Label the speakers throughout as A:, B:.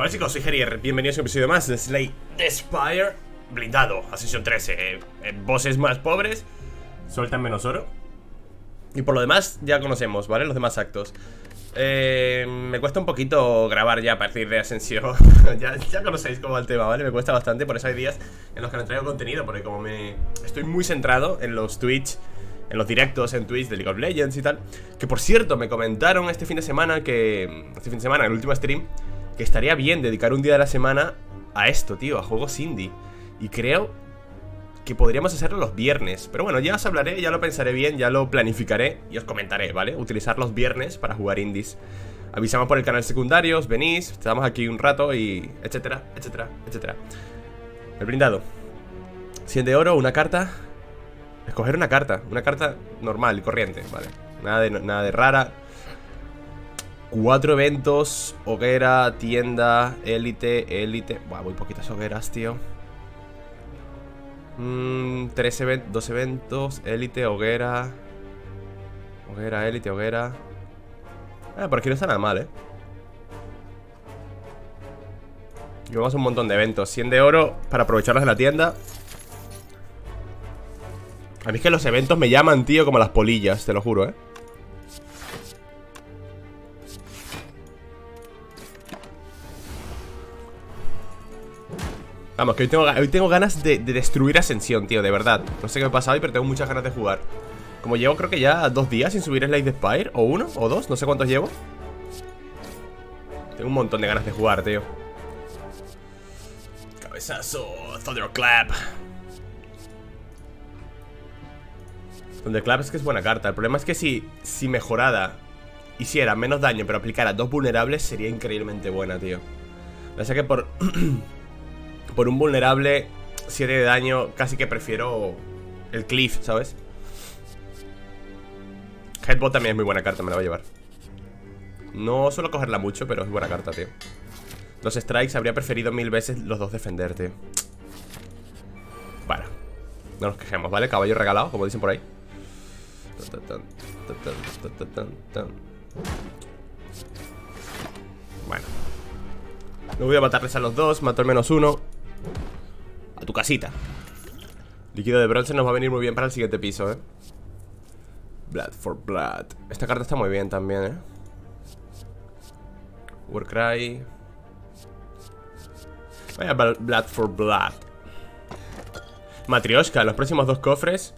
A: Hola chicos, soy Herier, bienvenidos a un episodio más de Slay the Spire Blindado, a sesión 13 eh, eh, Bosses más pobres Sueltan menos oro Y por lo demás ya conocemos, ¿vale? Los demás actos eh, Me cuesta un poquito grabar ya a partir de Ascensión ya, ya conocéis cómo va el tema, ¿vale? Me cuesta bastante, por eso hay días en los que no traigo contenido Porque como me... Estoy muy centrado en los Twitch en los directos en Twitch de League of Legends y tal Que por cierto, me comentaron este fin de semana que... Este fin de semana, en el último stream Que estaría bien dedicar un día de la semana a esto, tío, a juegos indie. Y creo que podríamos hacerlo los viernes. Pero bueno, ya os hablaré, ya lo pensaré bien, ya lo planificaré Y os comentaré, ¿vale? Utilizar los viernes para jugar indies. Avisamos por el canal secundario, venís, estamos aquí un rato y... etcétera, etcétera, etcétera. El blindado 100 de oro, una carta. Escoger una carta, una carta normal y corriente, vale Nada de, nada de rara Cuatro eventos, hoguera, tienda, élite, élite. Buah, muy poquitas hogueras, tío. Mm, Tres eventos, dos eventos, élite, hoguera. Hoguera, élite, hoguera. Ah, por aquí no está nada mal, eh Llevamos un montón de eventos. 100 de oro para aprovecharlos de la tienda. A mí es que los eventos me llaman, tío, como las polillas, te lo juro, ¿eh? Vamos, que hoy tengo, hoy tengo ganas de, destruir Ascensión, tío, de verdad. No sé qué me pasa hoy, pero tengo muchas ganas de jugar. Como llevo creo que ya dos días sin subir Slide Spire O uno, o dos, no sé cuántos llevo. Tengo un montón de ganas de jugar, tío. Cabezazo, Thunderclap. Thunderclap es que es buena carta. El problema es que si, si mejorada Hiciera menos daño pero aplicara dos vulnerables Sería increíblemente buena, tío. O sea que por... por un vulnerable 7 de daño Casi que prefiero el Cliff, ¿sabes? Headbot también es muy buena carta, me la voy a llevar. No suelo cogerla mucho, pero es buena carta, tío. Los strikes habría preferido mil veces los dos defender, tío. Bueno No nos quejemos, ¿vale? Caballo regalado, como dicen por ahí. Bueno. No voy a matarles a los dos Mato al menos uno A tu casita Líquido de bronce nos va a venir muy bien para el siguiente piso, eh Blood for blood Esta carta está muy bien también, eh Warcry Vaya Blood for blood Matrioshka, los próximos dos cofres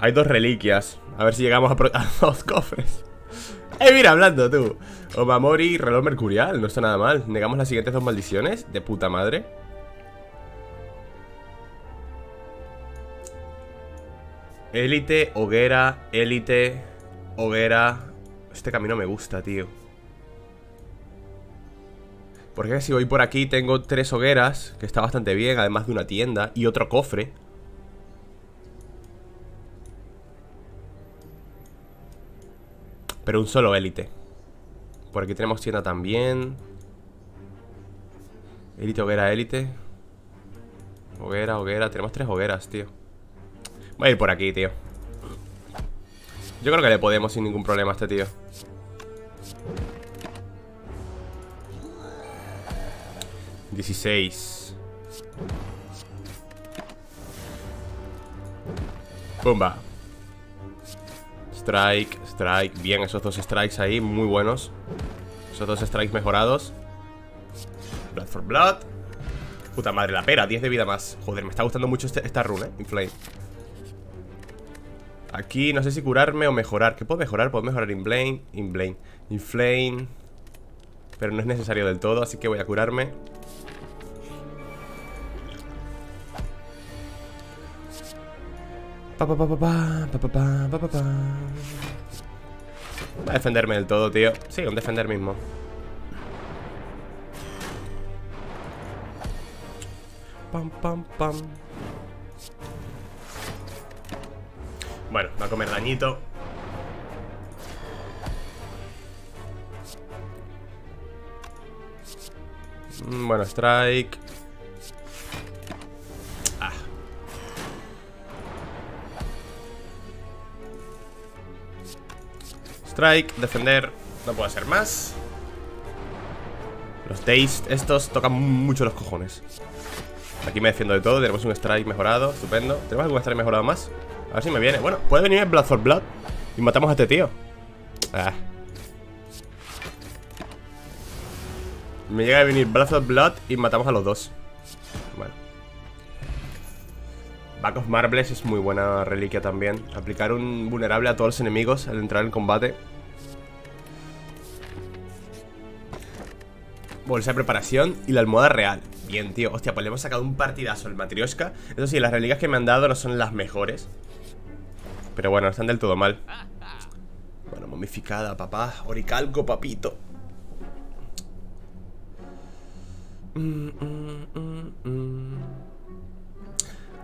A: hay dos reliquias. A ver si llegamos a, dos cofres. ¡Eh, mira, hablando tú! Omamori, reloj mercurial, no está nada mal. Negamos las siguientes dos maldiciones. De puta madre. Élite, hoguera, élite, hoguera. Este camino me gusta, tío. Porque si voy por aquí tengo tres hogueras, que está bastante bien, además de una tienda y otro cofre. Pero un solo élite Por aquí tenemos tienda también Élite, hoguera, élite Hoguera, hoguera Tenemos tres hogueras, tío Voy a ir por aquí, tío. Yo creo que le podemos sin ningún problema a este tío. Dieciséis. Pumba. Strike, strike. Bien, esos dos strikes ahí, muy buenos. Esos dos strikes mejorados. Blood for blood. Puta madre, la pera, 10 de vida más. Joder, me está gustando mucho este, esta runa, eh Inflame Aquí no sé si curarme o mejorar. ¿Qué puedo mejorar? Puedo mejorar Inflame Inflame Inflame Pero no es necesario del todo, así que voy a curarme. Pa, pa, pa, Voy a defenderme del todo, tío. Sí, un defender mismo. Pam, pam, pam Bueno, va a comer dañito. Mm, Bueno, strike. Strike, defender. No puedo hacer más. Los Days estos tocan mucho los cojones. Aquí me defiendo de todo, tenemos un strike mejorado, estupendo. ¿Tenemos algún strike mejorado más? A ver si me viene. Bueno, puede venir Blood for Blood Y matamos a este tío. Ah. Me llega a venir Blood for Blood y matamos a los dos. Bueno Back of Marbles es muy buena reliquia también. Aplicar un vulnerable a todos los enemigos al entrar en combate. Bolsa de preparación y la almohada real. Bien, tío, hostia, pues le hemos sacado un partidazo al Matrioshka. Eso sí, las reliquias que me han dado no son las mejores Pero bueno, no están del todo mal. Bueno, momificada, papá. Oricalco, papito.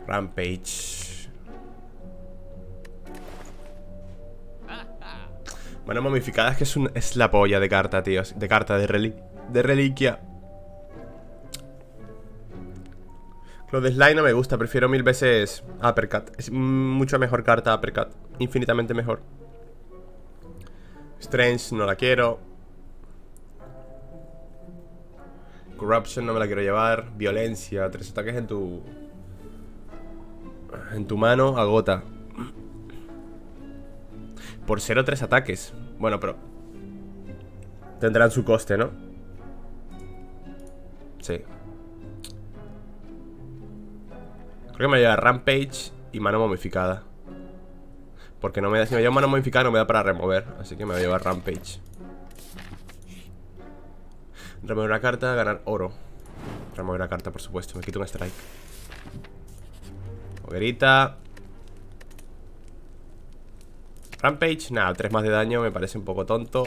A: Rampage. Bueno, momificada es que es, es la polla de carta, tío De carta, de reliquia de reliquia. De Slime no me gusta, prefiero mil veces Uppercut. Es mucho mejor carta Uppercut. Infinitamente mejor. Strange no la quiero. Corruption no me la quiero llevar. Violencia, tres ataques en tu. En tu mano, agota. Por 0 tres ataques. Bueno, pero. Tendrán su coste, ¿no? Sí. Creo que me lleva Rampage y mano momificada. Porque no me da, si me lleva mano momificada no me da para remover. Así que me voy a llevar Rampage. Remover una carta, ganar oro. Remover una carta, por supuesto. Me quito un strike. Hoguerita. Rampage, nada, 3 más de daño me parece un poco tonto.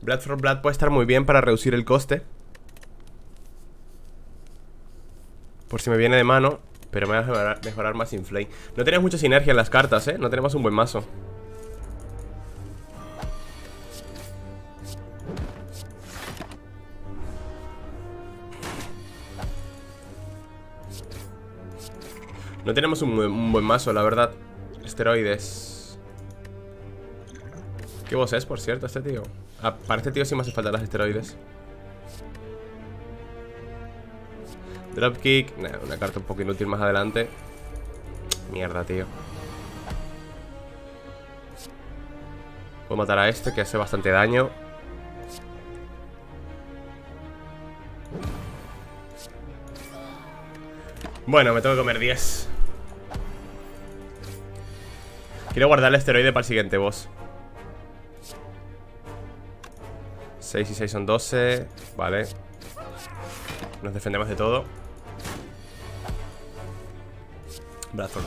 A: Blood for Blood puede estar muy bien para reducir el coste. Por si me viene de mano Pero me va a mejorar, más Inflame No tenemos mucha sinergia en las cartas, ¿eh? No tenemos un buen mazo No tenemos un, buen mazo, la verdad. Esteroides. ¿Qué voz es, por cierto, este tío? Para este tío sí me hace falta las esteroides Dropkick. una carta un poco inútil más adelante. Mierda, tío. Puedo matar a este que hace bastante daño. Bueno, me tengo que comer 10. Quiero guardar el esteroide para el siguiente boss. 6 y 6 son 12. Vale. Nos defendemos de todo. Brazo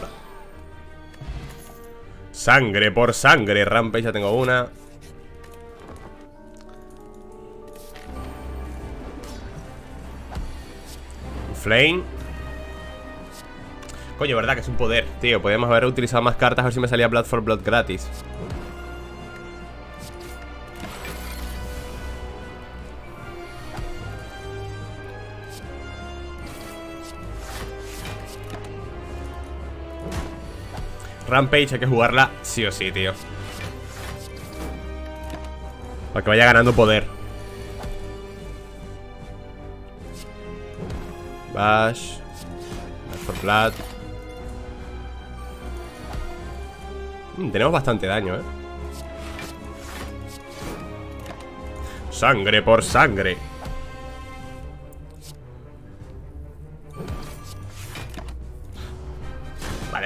A: Sangre por sangre. Rampage ya tengo una. Flame. Coño, verdad que es un poder, tío. Podríamos haber utilizado más cartas a ver si me salía Blood for Blood gratis. Rampage hay que jugarla sí o sí, tío. Para que vaya ganando poder. Bash. For Blood. Mm, Tenemos bastante daño, eh. Sangre por sangre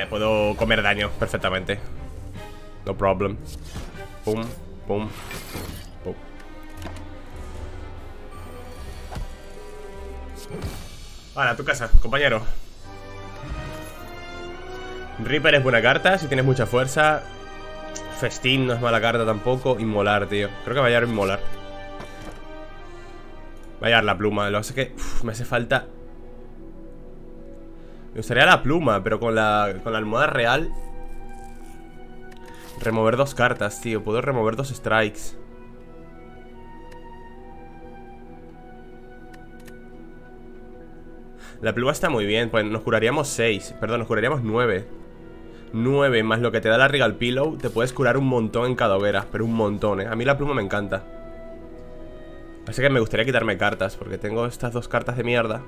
A: puedo comer daño perfectamente. No problem. Pum, pum, pum. Vale, a tu casa, compañero. Reaper es buena carta si tienes mucha fuerza. Festín no es mala carta tampoco. Inmolar, tío. Creo que va a llevar inmolar. Va a llevar la pluma. Lo que pasa es que me hace falta me gustaría la pluma, pero con la, con la almohada real. Remover dos cartas, tío. Puedo remover dos strikes. La pluma está muy bien. Pues nos curaríamos seis. Perdón, nos curaríamos nueve. Nueve más lo que te da la Regal Pillow Te puedes curar un montón en cada hoguera Pero un montón, eh. A mí la pluma me encanta. Así que me gustaría quitarme cartas Porque tengo estas dos cartas de mierda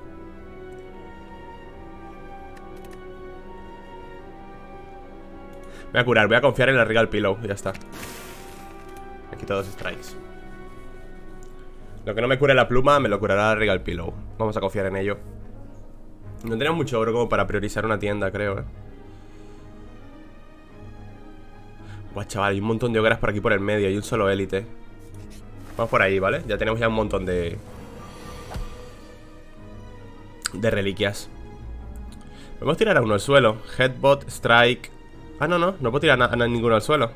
A: Voy a curar, voy a confiar en la Regal Pillow Ya está. Me quito dos strikes. Lo que no me cure la pluma Me lo curará la Regal Pillow. Vamos a confiar en ello. No tenemos mucho oro como para priorizar una tienda, creo, eh. Buah, chaval, hay un montón de hogueras por aquí por el medio Hay un solo élite. Vamos por ahí, ¿vale? Ya tenemos ya un montón de... De reliquias. Podemos tirar a uno al suelo. Headbot, Strike Ah, no, no, no puedo tirar a, ninguno al suelo.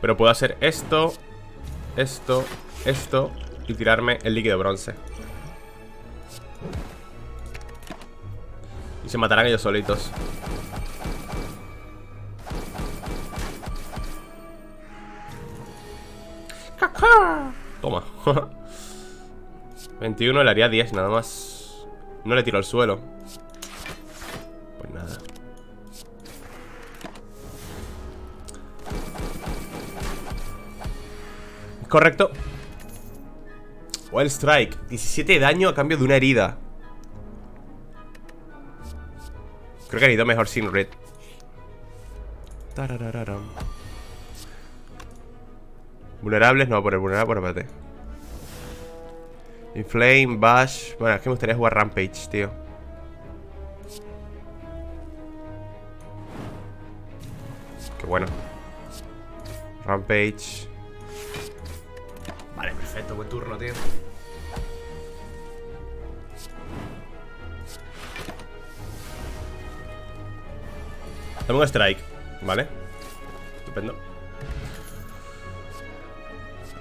A: Pero puedo hacer esto Esto, esto Y tirarme el líquido bronce. Y se matarán ellos solitos. Toma. 21, le haría 10 nada más. No le tiro al suelo Correcto Wild Strike 17 de daño a cambio de una herida Creo que he ido mejor sin red Vulnerables, no, por el vulnerable, por espérate. Inflame, Bash. Bueno, es que me gustaría jugar Rampage, tío. Qué bueno. Rampage. Vale, perfecto, buen turno, tío. Tengo un strike, ¿vale? Estupendo.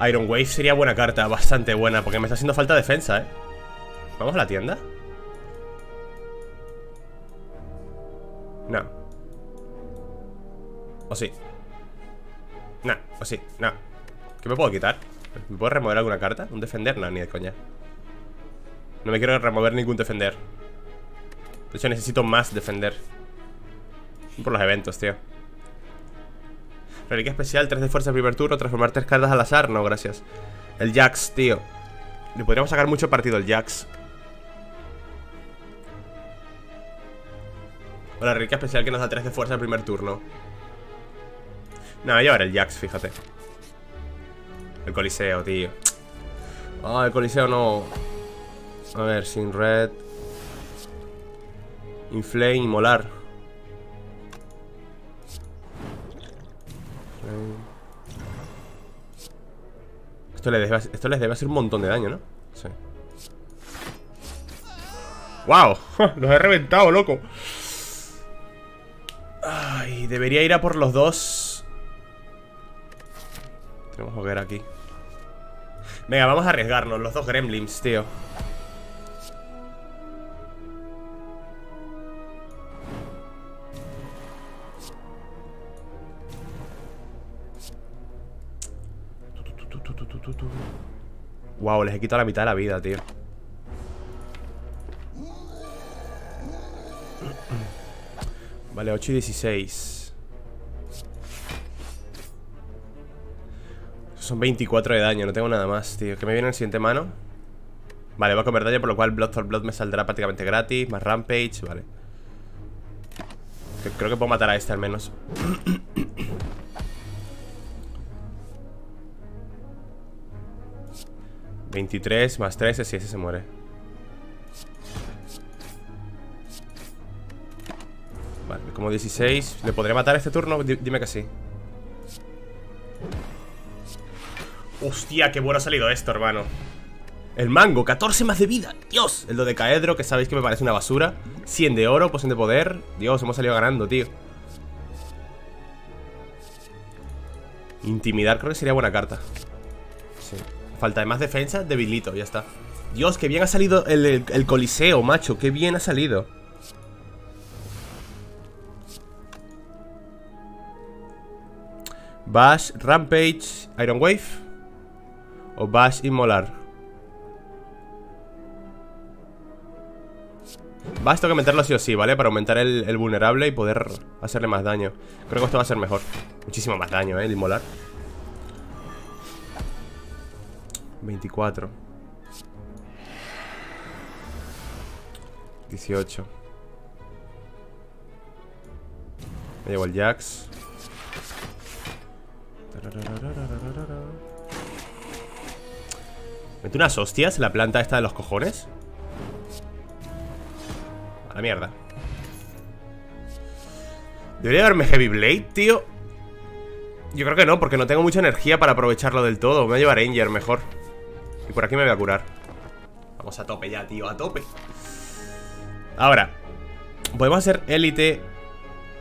A: Iron Wave sería buena carta, bastante buena Porque me está haciendo falta defensa, ¿eh? ¿Vamos a la tienda? No ¿O sí? No, o sí, no ¿Qué me puedo quitar? ¿Me puedo remover alguna carta? ¿Un defender? No, ni de coña No me quiero remover ningún defender De hecho necesito más defender Por los eventos, tío Reliquia especial, 3 de fuerza primer turno, transformar 3 cartas al azar. No, gracias. El Jax, tío. Le podríamos sacar mucho partido al Jax. O la reliquia especial que nos da 3 de fuerza el primer turno. No, voy a llevar el Jax, fíjate. El Coliseo, tío. Ah, el Coliseo no. A ver, sin red. Inflame y molar. Esto les, debe, esto les debe hacer un montón de daño, ¿no? Sí ¡Wow! Los he reventado, loco Ay, debería ir a por los dos Tenemos hoguera aquí Venga, vamos a arriesgarnos Los dos gremlins, tío. Wow, les he quitado la mitad de la vida, tío. Vale, 8 y 16 Son 24 de daño, no tengo nada más, tío. ¿Qué me viene en el siguiente mano? Vale, va a comer daño, por lo cual Blood for Blood me saldrá prácticamente gratis Más Rampage, vale. Creo que puedo matar a este al menos. 23 más 13, si ese se muere. Vale, como 16 ¿Le podré matar este turno? dime que sí Hostia, qué bueno ha salido esto, hermano. El mango, 14 más de vida. Dios, el dodecaedro, que sabéis que me parece una basura. 100 de oro, poción de poder. Dios, hemos salido ganando, tío. Intimidar creo que sería buena carta. Sí. Falta de más defensa, debilito, ya está. Dios, qué bien ha salido el, coliseo, macho. Qué bien ha salido. Bash, Rampage, Iron Wave O Bash Inmolar. Bash tengo que meterlo sí o sí, ¿vale? Para aumentar el, el, vulnerable y poder hacerle más daño. Creo que esto va a ser mejor. Muchísimo más daño, ¿eh? El Inmolar. 24 18 Me llevo el Jax ¿Mete unas hostias en la planta esta de los cojones? A la mierda. ¿Debería darme Heavy Blade, tío? Yo creo que no, porque no tengo mucha energía para aprovecharlo del todo. Me voy a llevar Ranger mejor. Y por aquí me voy a curar. Vamos a tope ya, tío, a tope. Ahora Podemos hacer élite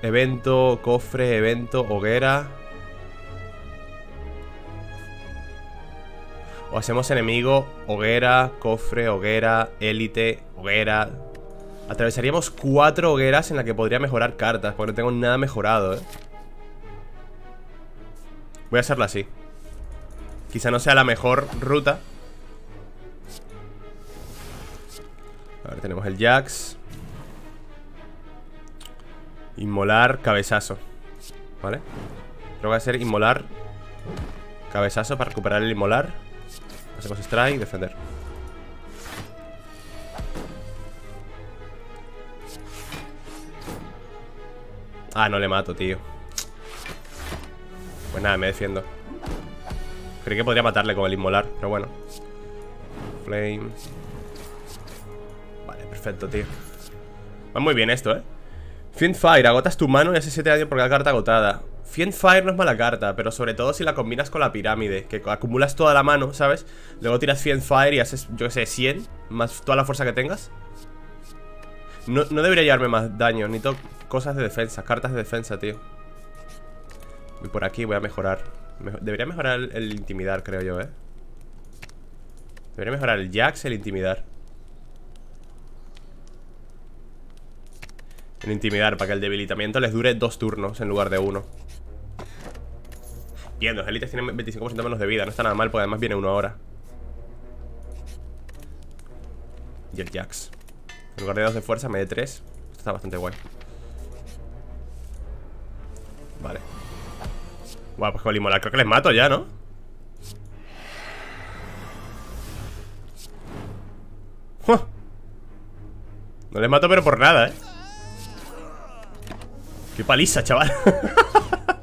A: Evento, cofre, evento, hoguera O hacemos enemigo, hoguera, cofre, hoguera, élite, hoguera. Atravesaríamos cuatro hogueras en las que podría mejorar cartas Porque no tengo nada mejorado, eh Voy a hacerlo así. Quizá no sea la mejor ruta. A ver, tenemos el Jax. Inmolar, cabezazo. ¿Vale? Creo que va a ser inmolar Cabezazo para recuperar el inmolar Hacemos strike, defender. Ah, no le mato, tío. Pues nada, me defiendo. Creí que podría matarle con el inmolar Pero bueno. Flame. Vale, perfecto, tío. Va muy bien esto, eh Fire, agotas tu mano y hace 7 daño por cada carta agotada Fire no es mala carta, pero sobre todo si la combinas con la pirámide Que acumulas toda la mano, ¿sabes? Luego tiras Fire y haces, yo qué sé, 100 Más toda la fuerza que tengas. No, no debería llevarme más daño Necesito cosas de defensa, cartas de defensa, tío. Y por aquí voy a mejorar. Debería mejorar el, el intimidar, creo yo, ¿eh? Debería mejorar el Jax, el intimidar. En intimidar, para que el debilitamiento les dure dos turnos en lugar de uno Bien, los élites tienen 25% menos de vida No está nada mal, porque además viene uno ahora. Y el Jax. En lugar de de fuerza, me dé tres. Esto está bastante guay. Vale. Guau, pues con limola creo que les mato ya, ¿no? No les mato pero por nada, ¿eh? Qué paliza, chaval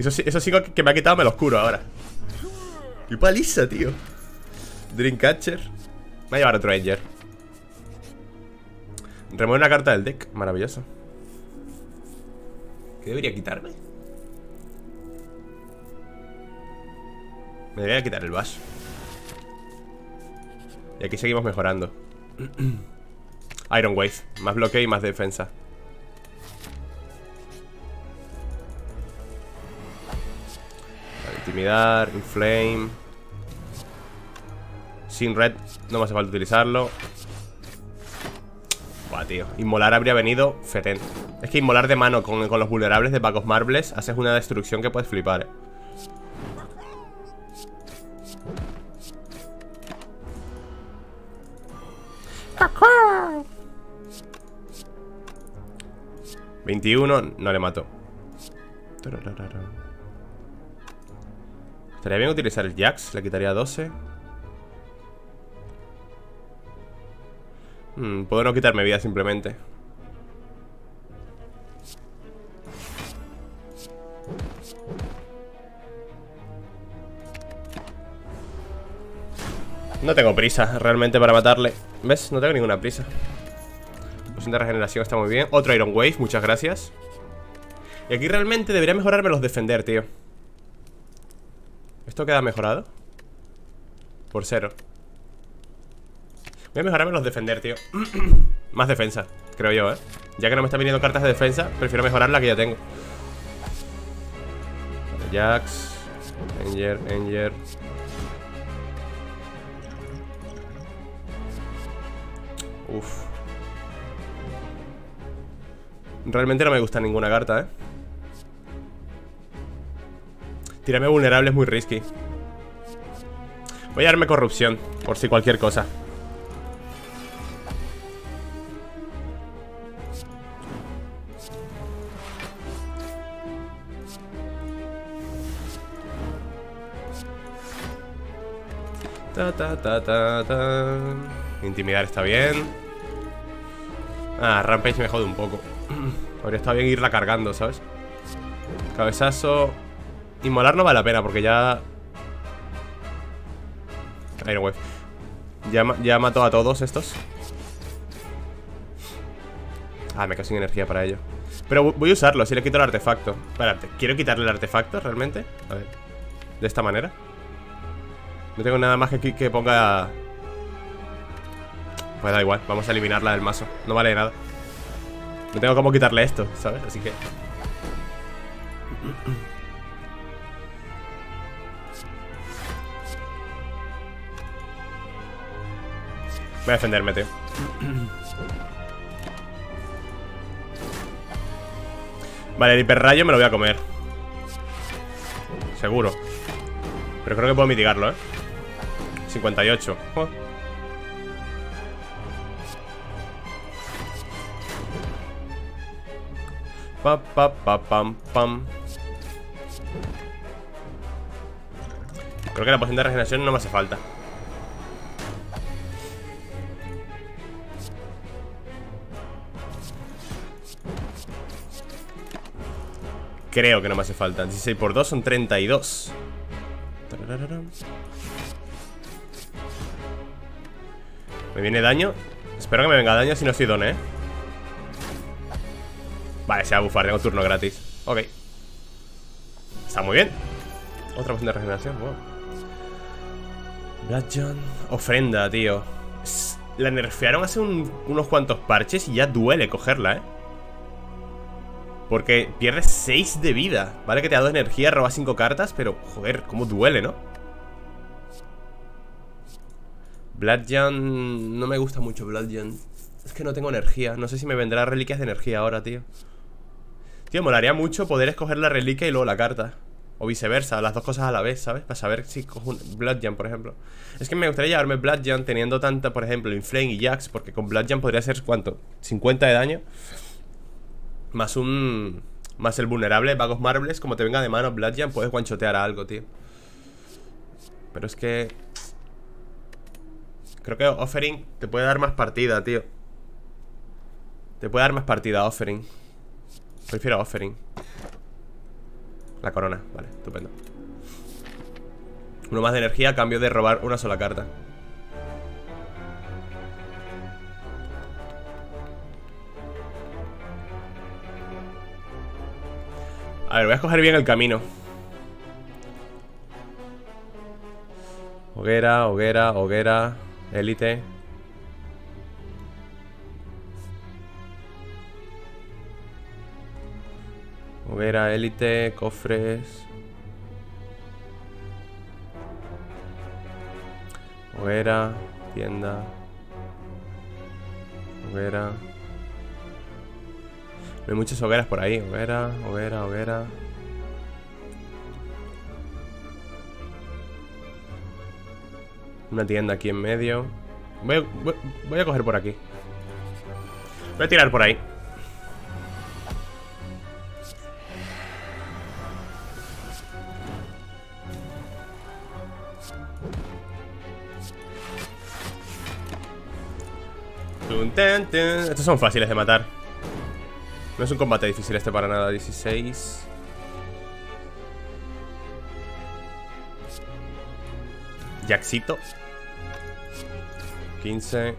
A: Eso sí, eso sí que me ha quitado me lo oscuro ahora. Qué paliza, tío. Dreamcatcher. Me voy a llevar otro Anger Remueve una carta del deck. Maravilloso. ¿Qué debería quitarme? Me debería quitar el vaso Y aquí seguimos mejorando. Iron Wave. Más bloqueo y más defensa Intimidar, Inflame. Sin red No me hace falta utilizarlo. Buah, tío. Inmolar habría venido fetén. Es que inmolar de mano con, los vulnerables de Back Marbles Haces una destrucción que puedes flipar, eh 21, no le mato Estaría bien utilizar el Jax, le quitaría 12 hmm, Puedo no quitarme vida simplemente. No tengo prisa realmente para matarle. ¿Ves? No tengo ninguna prisa. Poción de regeneración está muy bien. Otro Iron Wave, muchas gracias. Y aquí realmente debería mejorarme los defender, tío ¿Esto queda mejorado? Por cero Voy a mejorarme los defender, tío Más defensa, creo yo, ¿eh? Ya que no me están viniendo cartas de defensa Prefiero mejorar la que ya tengo Jax Enger, Enger Uf Realmente no me gusta ninguna carta, ¿eh? Tirarme vulnerable es muy risky Voy a darme corrupción Por si cualquier cosa Ta, ta, ta, ta, ta. Intimidar está bien. Ah, Rampage me jode un poco. Habría estado bien irla cargando, ¿sabes? Cabezazo. Inmolar no vale la pena porque ya. Iron Wave. Ya, ya mató a todos estos. Ah, me quedo sin energía para ello. Pero voy a usarlo, si le quito el artefacto. Espérate, ¿quiero quitarle el artefacto realmente? A ver. De esta manera. No tengo nada más que, que ponga... Pues da igual, vamos a eliminarla del mazo. No vale nada. No tengo cómo quitarle esto, ¿sabes? Así que... Voy a defenderme, tío. Vale, el hiperrayo me lo voy a comer. Seguro. Pero creo que puedo mitigarlo, ¿eh? 58. Pa, pa, pa, pam, pam. Creo que la poción de regeneración no me hace falta. Creo que no me hace falta. 16 por 2 son 32 Me viene daño Espero que me venga daño si no soy don, ¿eh? Vale, se va a bufar, tengo turno gratis. Ok. Está muy bien. Otra poción de regeneración, wow. Ofrenda, tío. La nerfearon hace unos cuantos parches Y ya duele cogerla, ¿eh? Porque pierdes 6 de vida. Vale que te ha dado energía, robas 5 cartas Pero, joder, cómo duele, ¿no? Bloodjun... No me gusta mucho Bloodjun Es que no tengo energía. No sé si me vendrá reliquias de energía ahora, tío. Tío, molaría mucho poder escoger la reliquia y luego la carta. O viceversa, las dos cosas a la vez, ¿sabes? Para saber si cojo un Bloodjun, por ejemplo. Es que me gustaría llevarme Bloodjun teniendo tanta, por ejemplo, Inflame y Jax Porque con Bloodjun podría ser, ¿cuánto? 50 de daño más un... Más el vulnerable, Vagos Marbles Como te venga de mano Bloodjam Puedes guanchotear a algo, tío. Pero es que... Creo que Offering te puede dar más partida, tío. Te puede dar más partida Offering. Prefiero Offering. La corona, vale, estupendo. Uno más de energía a cambio de robar una sola carta A ver, voy a escoger bien el camino. Hoguera, hoguera, hoguera Élite. Hoguera, élite, cofres. Hoguera, tienda. Hoguera hay muchas hogueras por ahí. Hoguera, hoguera, hoguera. Una tienda aquí en medio. Voy a, coger por aquí. Voy a tirar por ahí. Estos son fáciles de matar. No es un combate difícil este para nada 16 Jaxito. 15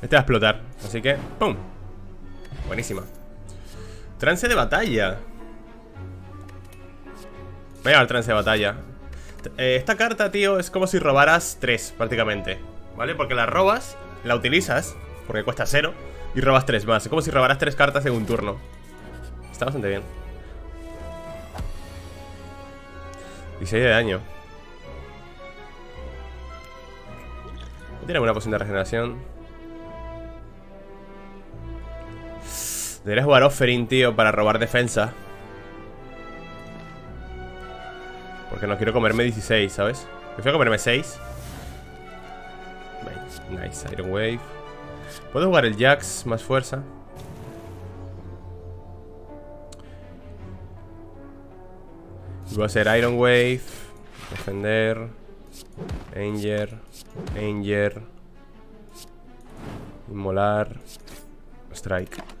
A: Este va a explotar Así que, ¡pum! Buenísima. Trance de batalla. Voy a trance de batalla eh, esta carta, tío, es como si robaras tres, prácticamente. ¿Vale? Porque la robas, la utilizas Porque cuesta cero Y robas tres más. Es como si robaras tres cartas en un turno. Está bastante bien. 16 de daño. Tiene alguna poción de regeneración Debería jugar Offering, tío, para robar defensa Porque no quiero comerme 16, ¿sabes? Prefiero comerme 6 Nice, Iron Wave Puedo jugar el Jax, más fuerza Voy a hacer Iron Wave. Defender. Anger. Anger. Inmolar. Strike.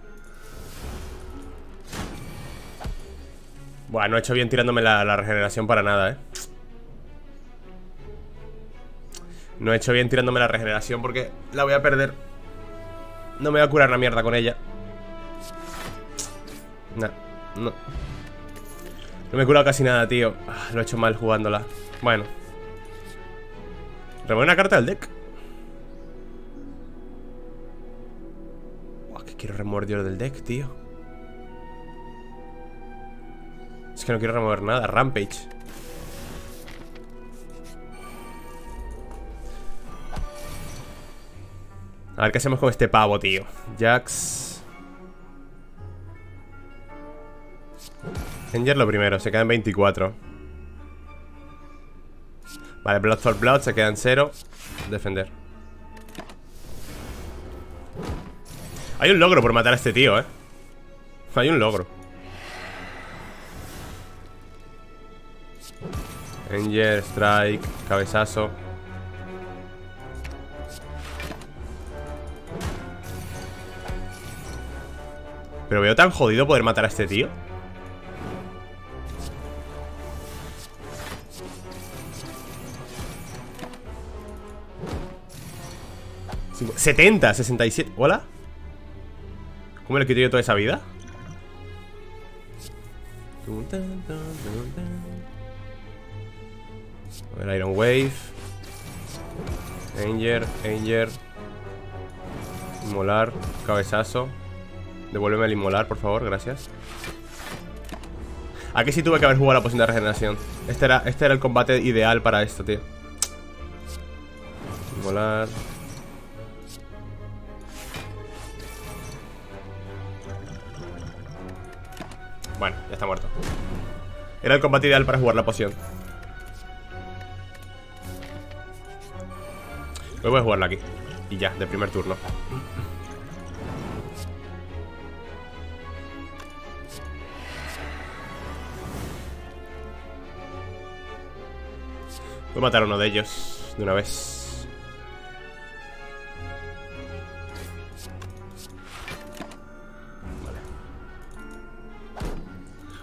A: Buah, no he hecho bien tirándome la, regeneración para nada, eh. No he hecho bien tirándome la regeneración porque la voy a perder. No me voy a curar la mierda con ella. No, no. No me he curado casi nada, tío. Ah, lo he hecho mal jugándola. Bueno. Remueve una carta del deck. Buah, que quiero remover Dios del deck, tío. Es que no quiero remover nada. Rampage. A ver qué hacemos con este pavo, tío. Jax. Enger lo primero, se quedan 24. Vale, Blood for Blood, se quedan 0. Defender. Hay un logro por matar a este tío, eh. Hay un logro. Enger, Strike, Cabezazo. Pero veo tan jodido poder matar a este tío 70, 67 ¿Hola? ¿Cómo le quito yo toda esa vida? Iron Wave. Anger, Anger Molar, cabezazo. Devuélveme el inmolar, por favor, gracias. Aquí sí tuve que haber jugado la poción de regeneración. Este era, este era el combate ideal para esto, tío. Inmolar. Bueno, ya está muerto. Era el combate ideal para jugar la poción Voy a jugarla aquí. Y ya, de primer turno. Voy a matar a uno de ellos De una vez. Vale.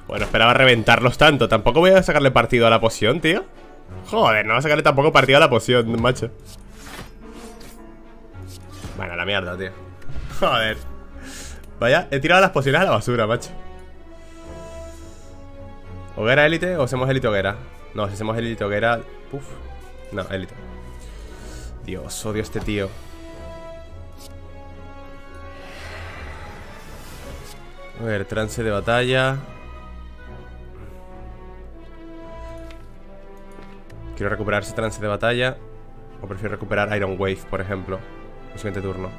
A: Bueno, esperaba reventarlos tanto. Tampoco voy a sacarle partido a la poción, tío. Joder, no voy a sacarle tampoco partido a la poción, macho mierda, tío Joder Vaya, he tirado las pociones a la basura, macho ¿Hoguera élite o hacemos élite hoguera? No, si hacemos élite hoguera Uf. No, élite. Dios, odio a este tío. A ver, trance de batalla. Quiero recuperar ese trance de batalla. O prefiero recuperar Iron Wave, por ejemplo. Siguiente turno.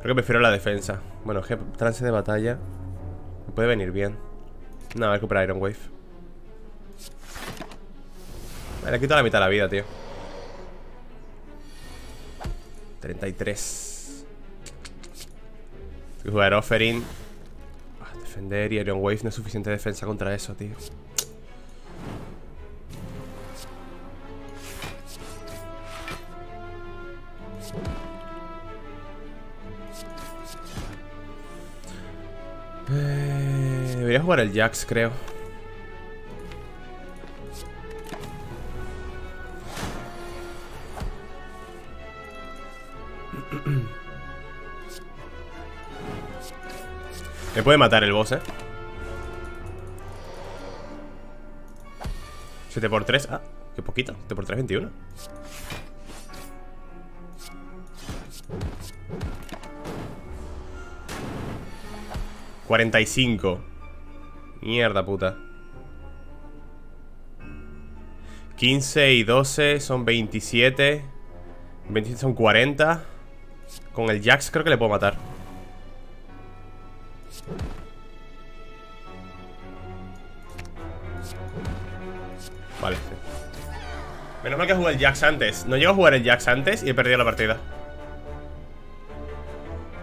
A: Creo que prefiero la defensa. Bueno, trance de batalla. Me puede venir bien. No, a recuperar Iron Wave. Me le quito la mitad de la vida, tío. 33 Tengo que jugar Offering ah, Defender y Iron Wave no es suficiente defensa contra eso, tío Eh, debería jugar el Jax, creo. Me puede matar el boss, eh. 7 por 3 Ah, qué poquito. 7 por 3, 21 45 Mierda puta. 15 y 12 son 27 27 son 40 Con el Jax creo que le puedo matar Vale, Menos mal que jugué el Jax antes. No llego a jugar el Jax antes y he perdido la partida.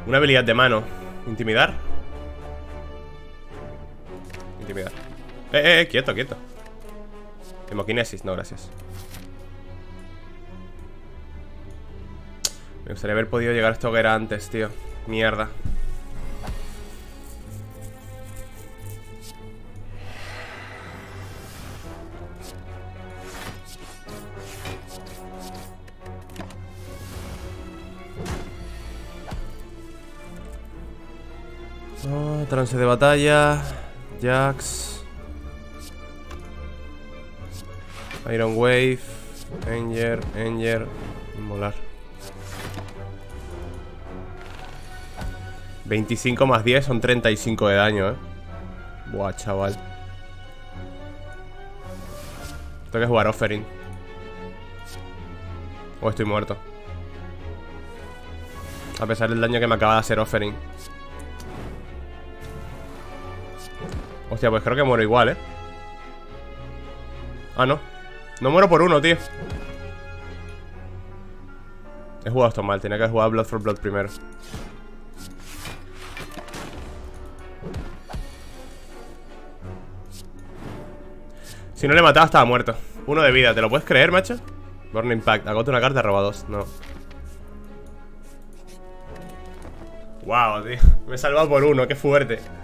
A: Una habilidad de mano. Intimidar. Intimidar. Eh, eh, eh, quieto, quieto. Hemokinesis, no, gracias. Me gustaría haber podido llegar a esta hoguera antes, tío. Mierda trance de batalla Jax Iron Wave Enger, Enger Molar 25 más 10 son 35 de daño, eh. Buah, chaval. Tengo que jugar Offering. O estoy muerto. A pesar del daño que me acaba de hacer Offering Hostia, pues creo que muero igual, ¿eh? Ah, no. No muero por uno, tío. He jugado esto mal, tenía que jugar Blood for Blood primero. Si no le mataba estaba muerto. Uno de vida, ¿te lo puedes creer, macho? Burn Impact, agote una carta, roba dos. No. Wow, tío. Me he salvado por uno, qué fuerte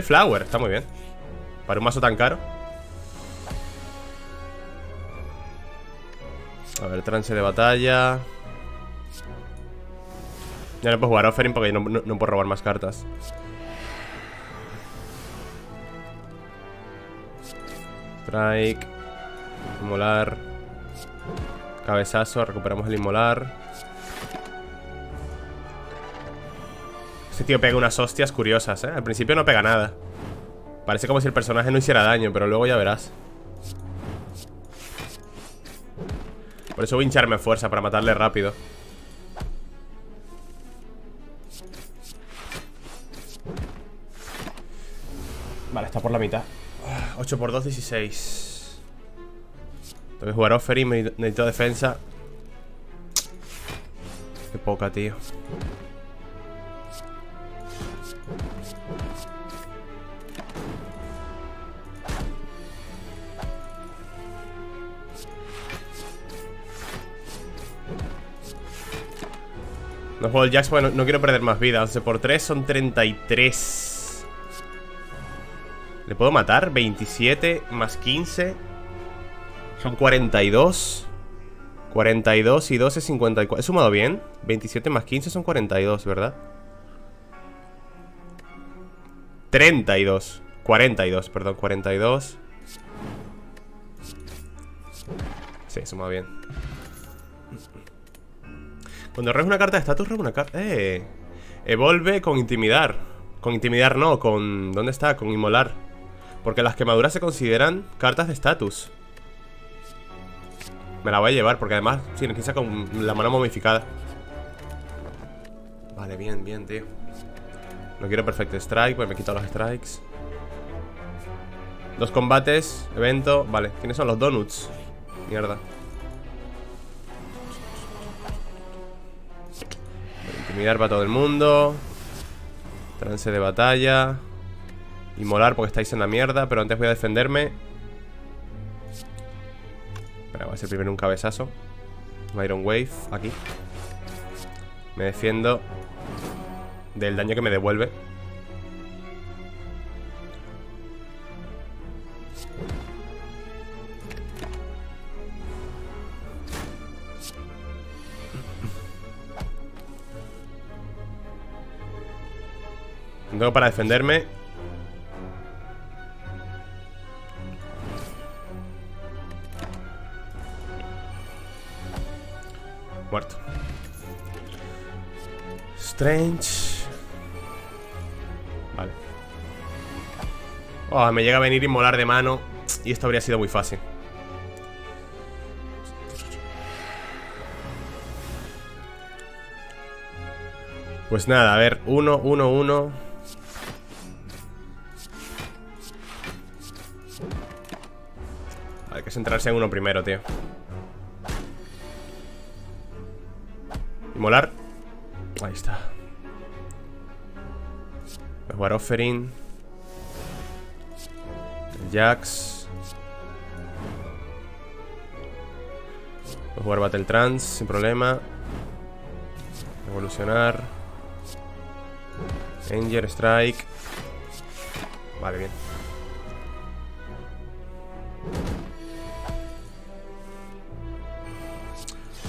A: Flower, está muy bien. Para un mazo tan caro. A ver, trance de batalla. Ya no puedo jugar offering porque no, no puedo robar más cartas. Strike. Inmolar. Cabezazo, recuperamos el inmolar Este tío pega unas hostias curiosas, ¿eh? Al principio no pega nada. Parece como si el personaje no hiciera daño Pero luego ya verás. Por eso voy a hincharme fuerza Para matarle rápido. Vale, está por la mitad. 8 por 2, 16 Tengo que jugar offering Necesito defensa. Qué poca, tío No juego el Jax porque no, quiero perder más vida. 11 por 3 son 33 ¿Le puedo matar? 27 más 15 Son 42 42 y 12 54 ¿He sumado bien? 27 más 15 son 42, ¿verdad? 32 42, perdón, 42 Sí, he sumado bien cuando robes una carta de estatus, roba una carta... ¡Eh! Evolve con intimidar. Con intimidar no, con... ¿Dónde está? Con inmolar. Porque las quemaduras se consideran cartas de estatus. Me la voy a llevar porque además sí, necesita con la mano momificada. Vale, bien, bien, tío. No quiero perfect strike, pues me quito los strikes. Dos combates, evento. Vale, ¿quiénes son los donuts? Mierda. Intimidar para todo el mundo. Trance de batalla. Inmolar porque estáis en la mierda Pero antes voy a defenderme. Espera, voy a hacer primero un cabezazo. Iron Wave, aquí. Me defiendo Del daño que me devuelve tengo para defenderme. Muerto. Strange. Vale. Oh, me llega a venir inmolar de mano. Y esto habría sido muy fácil. Pues nada, a ver, 1, 1, 1 Hay que centrarse en uno primero, tío. Y molar Ahí está. War Offering. Jax. Puedo jugar Battle Trans sin problema. Evolucionar. Danger Strike. Vale, bien.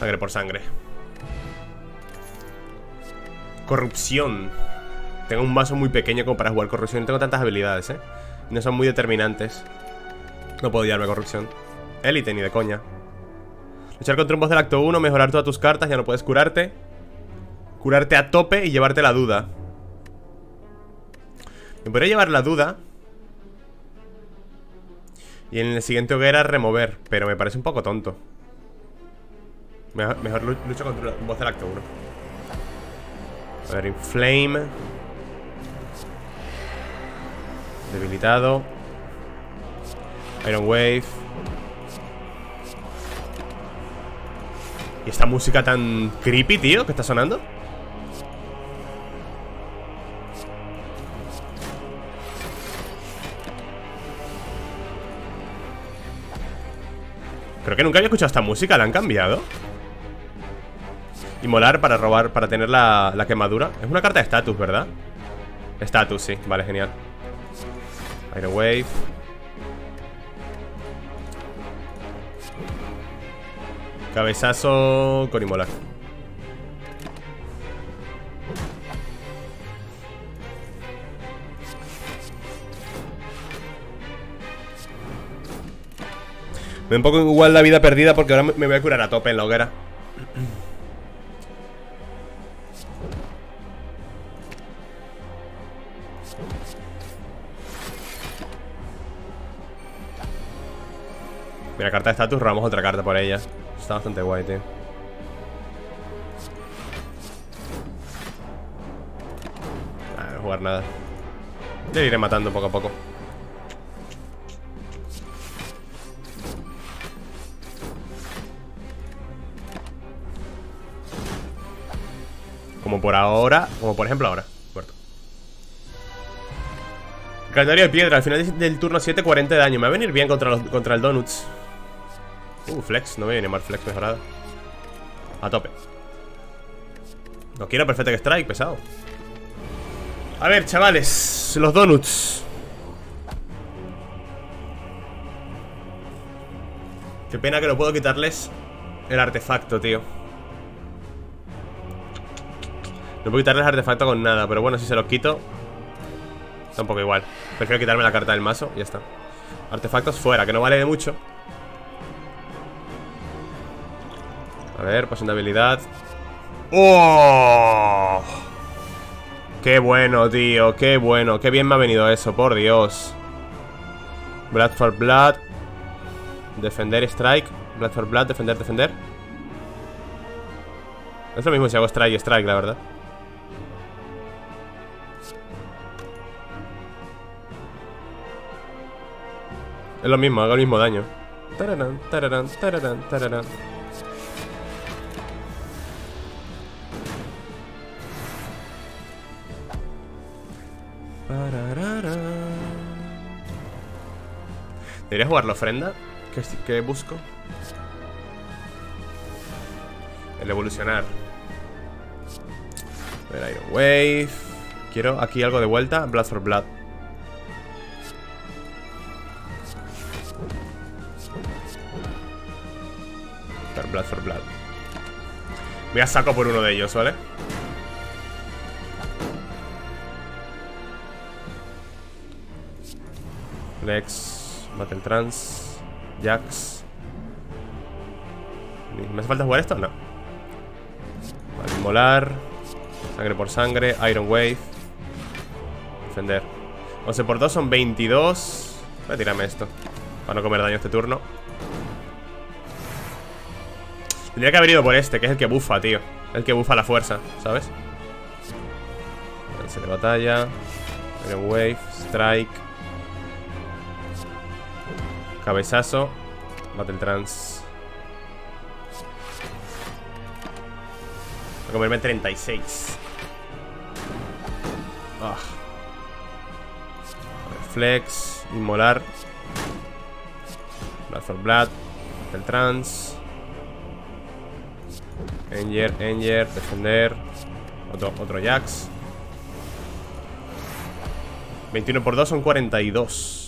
A: Sangre por sangre. Corrupción. Tengo un vaso muy pequeño como para jugar corrupción. No tengo tantas habilidades, eh No son muy determinantes. No puedo llevarme corrupción. Élite ni de coña. Luchar contra un boss del acto 1 Mejorar todas tus cartas Ya no puedes curarte. Curarte a tope y llevarte la duda. Me podría llevar la duda. Y en el siguiente hoguera remover Pero me parece un poco tonto Mejor, lucho contra un boss del acto 1 A ver, Inflame Debilitado Iron Wave ¿Y esta música tan creepy, tío? que está sonando? Creo que nunca había escuchado esta música, ¿la han cambiado? Y molar para robar, para tener la, quemadura. Es una carta de estatus, ¿verdad? Estatus, sí, vale, genial. Iron Wave. Cabezazo con inmolar. Me un poco igual la vida perdida porque ahora me voy a curar a tope en la hoguera. Mira, carta de estatus, robamos otra carta por ella. Está bastante guay, tío. Ah, no jugar nada. Le iré matando poco a poco. Como por ahora, como por ejemplo ahora Muerto Calendario de piedra, al final del turno 7, 40 de daño Me va a venir bien contra, contra el Donuts Uh, flex, no me viene mal flex mejorada A tope. No quiero Perfect Strike, pesado. A ver, chavales Los Donuts. Qué pena que no puedo quitarles El artefacto, tío. No puedo quitarles artefacto con nada Pero bueno, si se los quito Está un poco igual. Prefiero quitarme la carta del mazo y ya está. Artefactos fuera, que no vale de mucho A ver, pasión de habilidad ¡Oh! ¡Qué bueno, tío! ¡Qué bueno! ¡Qué bien me ha venido eso! ¡Por Dios! Blood for Blood Defender, Strike Blood for Blood, defender, defender Es lo mismo si hago Strike y Strike, la verdad Es lo mismo, hago el mismo daño. Tararán, tararán, tararán, tararán. Debería jugar la ofrenda. ¿Qué, ¿Qué, busco? El evolucionar. A ver, Iron Wave. Quiero aquí algo de vuelta. Blood for Blood. Blood for Blood Voy a saco por uno de ellos, ¿vale? Lex Battle Jax. ¿Me hace falta jugar esto? No. Vale, molar Sangre por sangre Iron Wave. Defender. 11 por 2 son 22 Voy a tirarme esto Para no comer daño este turno. Tendría que haber ido por este, que es el que bufa, tío. El que bufa la fuerza, ¿sabes? Lance de batalla. Iron Wave, Strike Cabezazo Battle Trans. Voy a comerme 36. Ah. Flex, Inmolar. Blood for Blood. Battle Trans. Enger, Enger, Defender. Otro, otro Jax. 21 por 2 son 42.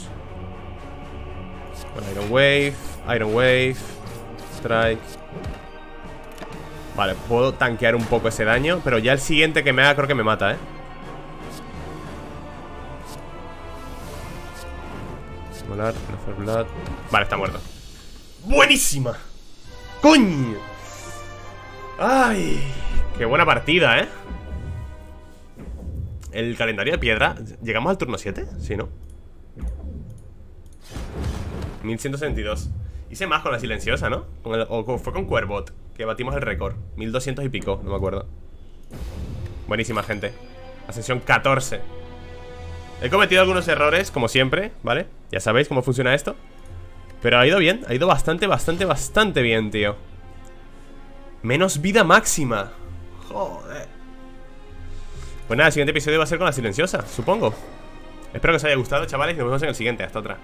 A: Bueno, Iron Wave, Iron Wave, Strike. Vale, puedo tanquear un poco ese daño, pero ya el siguiente que me haga creo que me mata, ¿eh? Molar, Blood. Vale, está muerto. ¡Buenísima! ¡Coño! ¡Ay! ¡Qué buena partida, eh! El calendario de piedra ¿Llegamos al turno 7? Sí, ¿no? 1172 Hice más con la silenciosa, ¿no? o fue con Cuervot Que batimos el récord. 1200 y pico, no me acuerdo. Buenísima, gente. Ascensión 14 He cometido algunos errores, como siempre, ¿vale? Ya sabéis cómo funciona esto. Pero ha ido bien, ha ido bastante, bastante, bastante bien, tío. Menos vida máxima. Joder. Pues nada, el siguiente episodio va a ser con la silenciosa, supongo. Espero que os haya gustado, chavales, y nos vemos en el siguiente. Hasta otra